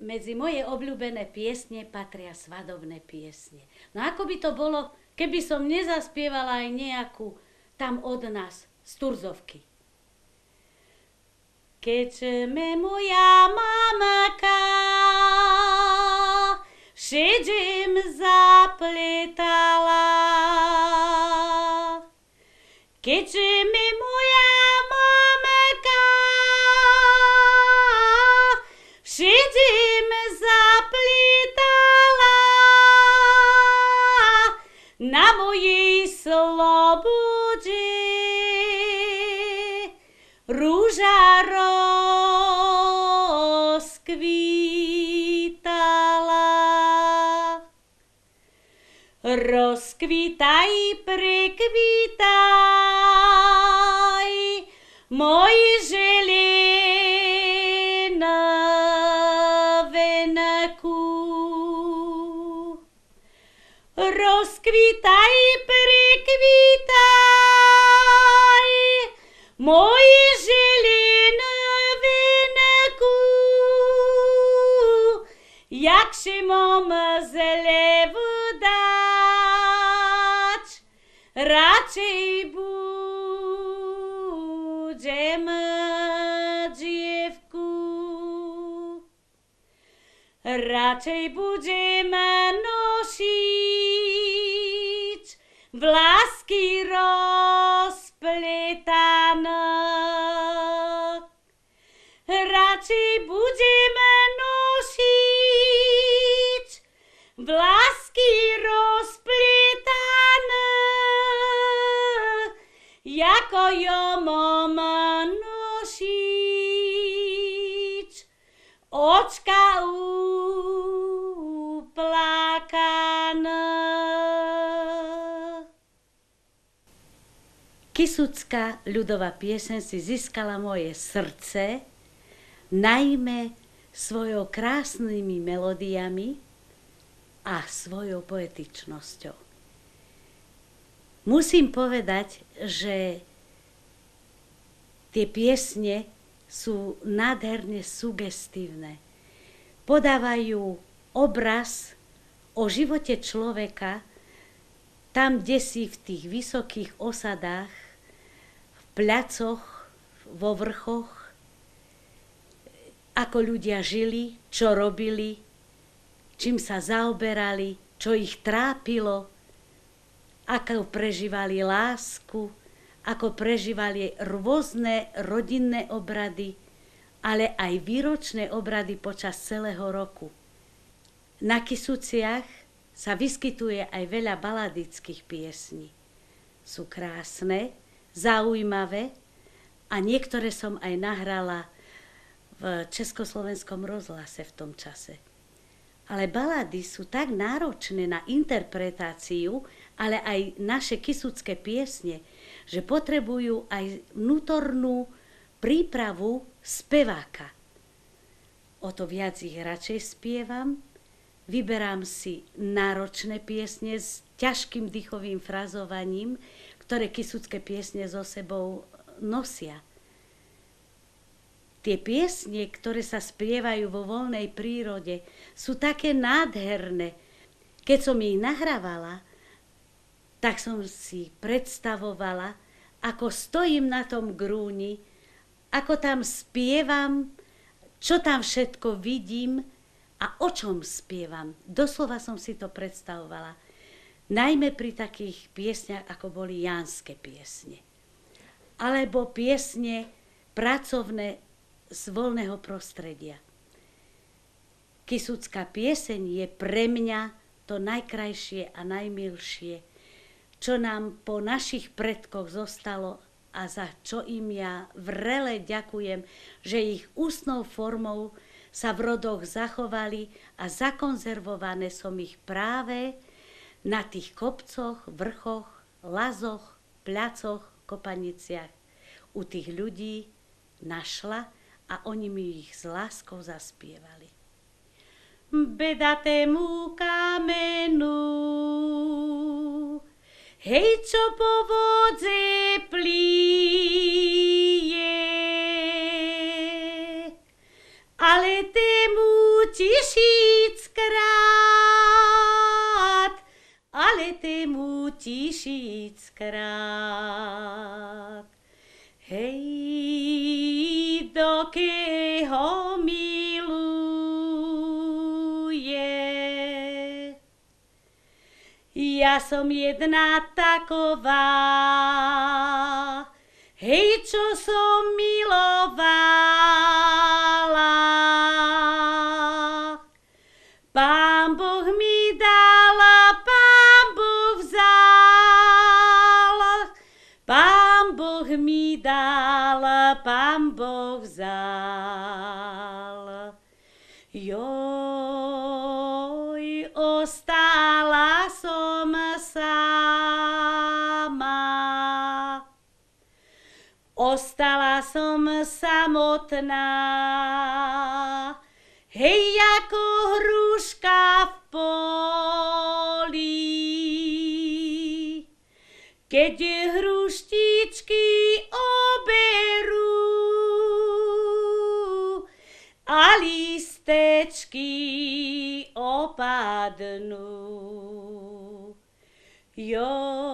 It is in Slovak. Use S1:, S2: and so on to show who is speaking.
S1: medzi moje obľúbené piesne patria svadobné piesne. No ako by to bolo, keby som nezaspievala aj nejakú tam od nás z Turzovky. Keď me moja mamka šedžim zapletala, keď me moja mojej slobode rúža rozkvítala. Rozkvítaj, prekvítaj, môj želien venku. Rozkvítaj, prekvítaj, môj želien venku. Jak si mom zlevu dať, radšej budem dziewku. Radšej budem nosiť vlásky rozpletané. Radšej budem nosiť vlásky rozpletané, jako jo Kisucká ľudová piesen si získala moje srdce, najmä svojou krásnymi melódiami a svojou poetičnosťou. Musím povedať, že tie piesne sú nádherne sugestívne. Podávajú obraz o živote človeka tam, kde si v tých vysokých osadách, v pľacoch, vo vrchoch, ako ľudia žili, čo robili, čím sa zaoberali, čo ich trápilo, ako prežívali lásku, ako prežívali rôzne rodinné obrady, ale aj výročné obrady počas celého roku. Na Kisuciach sa vyskytuje aj veľa baladických piesní. Sú krásne, zaujímavé a niektoré som aj nahrala v Československom rozhlase v tom čase. Ale balady sú tak náročné na interpretáciu, ale aj naše kisucké piesne, že potrebujú aj vnútornú prípravu speváka. O to viac ich radšej spievam, vyberám si náročné piesne s ťažkým dýchovým frazovaním, ktoré kisucké piesne so sebou nosia tie piesne, ktoré sa spievajú vo voľnej prírode, sú také nádherné. Keď som ich nahrávala, tak som si predstavovala, ako stojím na tom grúni, ako tam spievam, čo tam všetko vidím a o čom spievam. Doslova som si to predstavovala. Najmä pri takých piesniach, ako boli jánske piesne. Alebo piesne pracovné z voľného prostredia. Kisucká pieseň je pre mňa to najkrajšie a najmilšie, čo nám po našich predkoch zostalo a za čo im ja vrele ďakujem, že ich ústnou formou sa v rodoch zachovali a zakonzervované som ich práve na tých kopcoch, vrchoch, lazoch, pľacoch, kopaniciach u tých ľudí našla a oni mi ich s láskou zaspievali. Bedatému kamenu, hej, čo po vodze plíje, tisíckrát. Hej, doky ho miluje. Ja som jedna taková, hej, čo som milovala. Joj, ostala som sama, ostala som samotná, hej, ako hruška v poli. Keď hruštičky oberú a ski op adenu. Yo